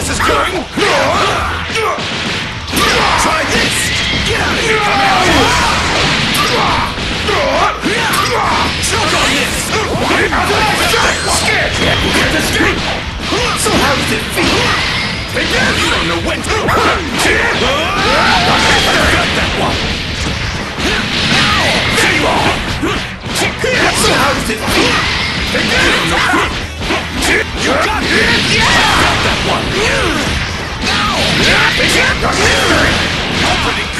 this is going! Try this! Get out of here! Choke on this! Scared! You can't escape! So how does it feel? Take that! You don't know when to... Got that one! There you are! So how does it feel? Take that! You. Got it! Yeah! Got that one! Pretty good! Guess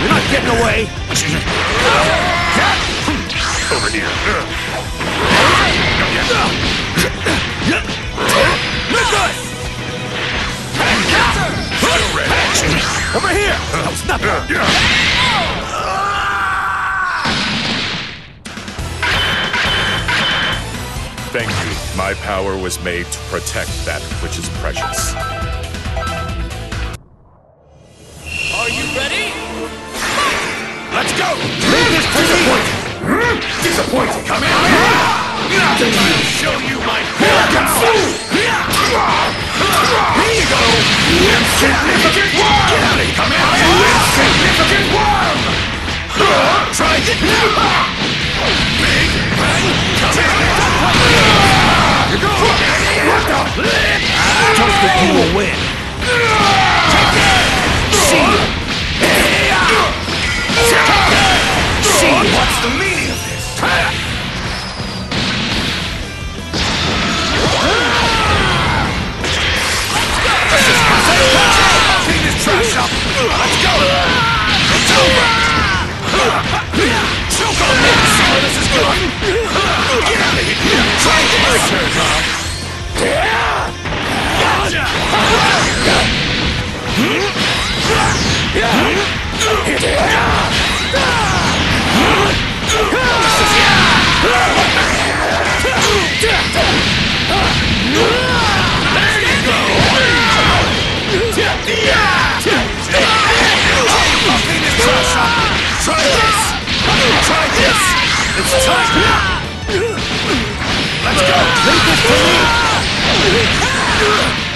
You're not getting away. Over here! Over here. That was nothing. Thank you. My power was made to protect that which is precious. Disappointing! Disappointing! Come in! I'll show you my power! Here you go! Insignificant worm! Get out of here! Come in! Insignificant worm! Try it! Big bang! Come in! You go! What the? Don't think you will win. あっ!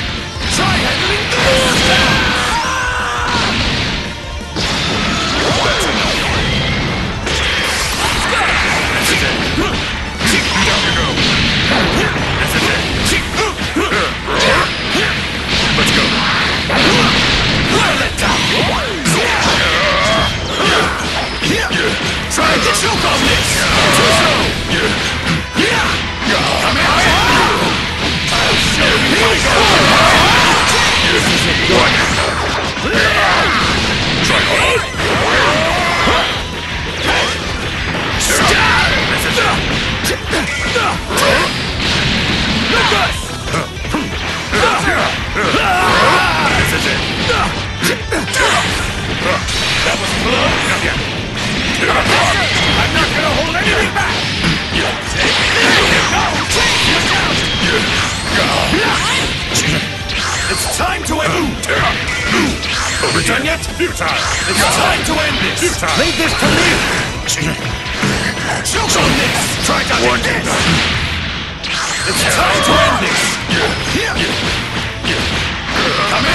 Done yet? Futile! It's time to end this! Futile! Leave this to me! Choke on this! Try to end this! It's time to end this! Come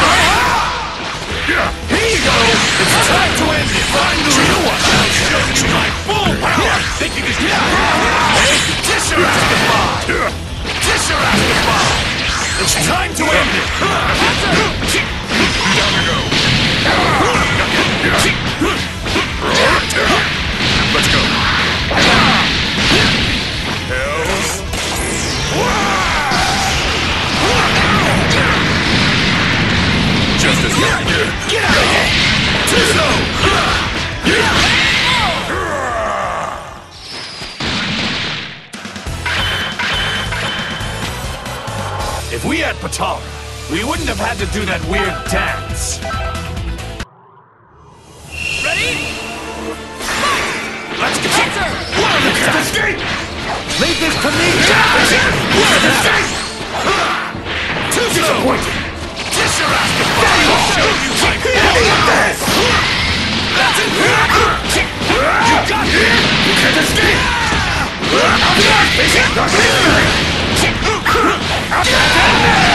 here! Here you go! It's time to end this! Finally! You are I'll show you my full power! Think you can get Hey, kiss your ass goodbye! Kiss your ass goodbye! It's time to end it! Wouldn't have had to do that weird dance. Ready? Let's go! What are the escape! Leave this to me! What are the escape! Too disappointing! Kiss your ass goodbye! I'll show you my this! That's it! You got it! You can't escape! I'm not facing the Say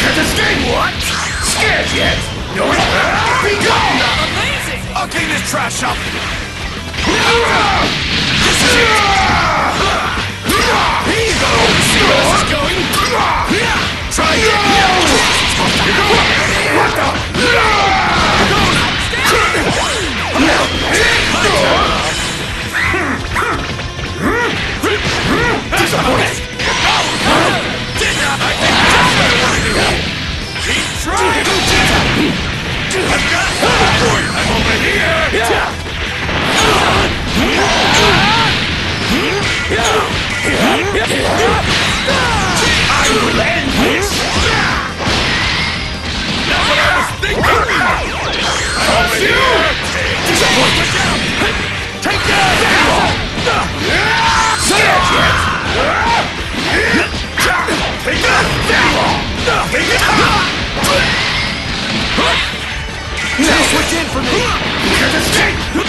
can't escape! What? Scared yet? No, be gone! Amazing! I'll clean this trash up! This is it! Here you go! Can't escape!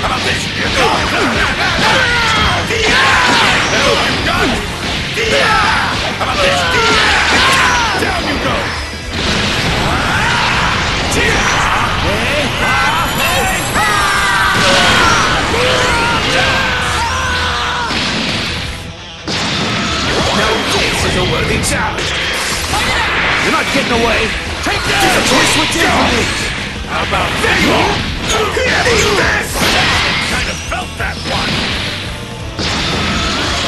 How about this? Away! Take that! Switch in for me! How about that? Eat this! Kind of felt that one.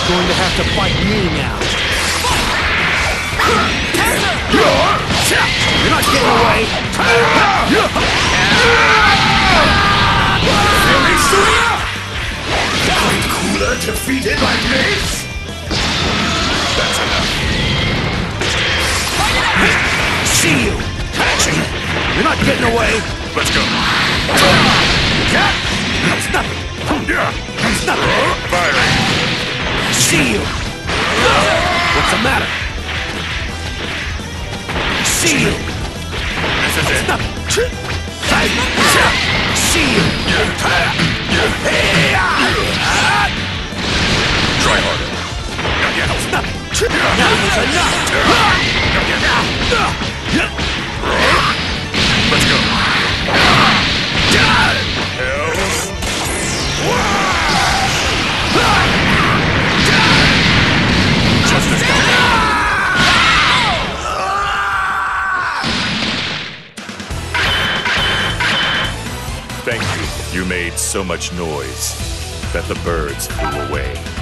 Going to have to fight me now! You're not getting away! Feeling soon enough! Fight cooler defeated by mates? You're not getting away. Let's go. That's nothing. Yeah. That's nothing. Firing. See you. What's the matter? See you. This is it. Nothing. See you. Try harder. Not yet. Nothing. Enough is enough. Much noise that the birds flew away.